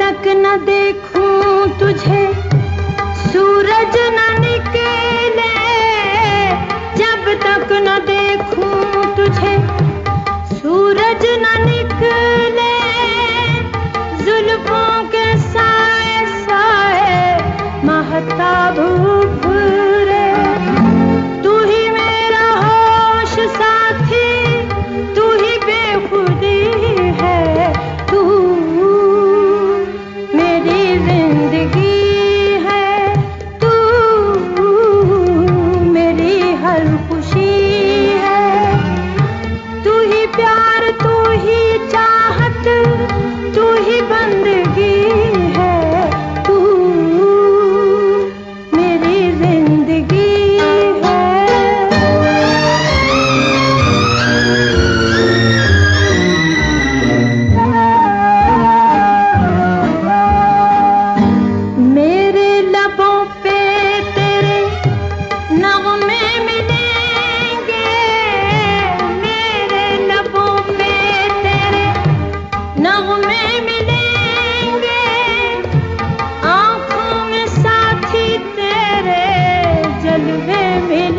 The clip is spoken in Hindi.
तक न देखूँ तुझे दिल में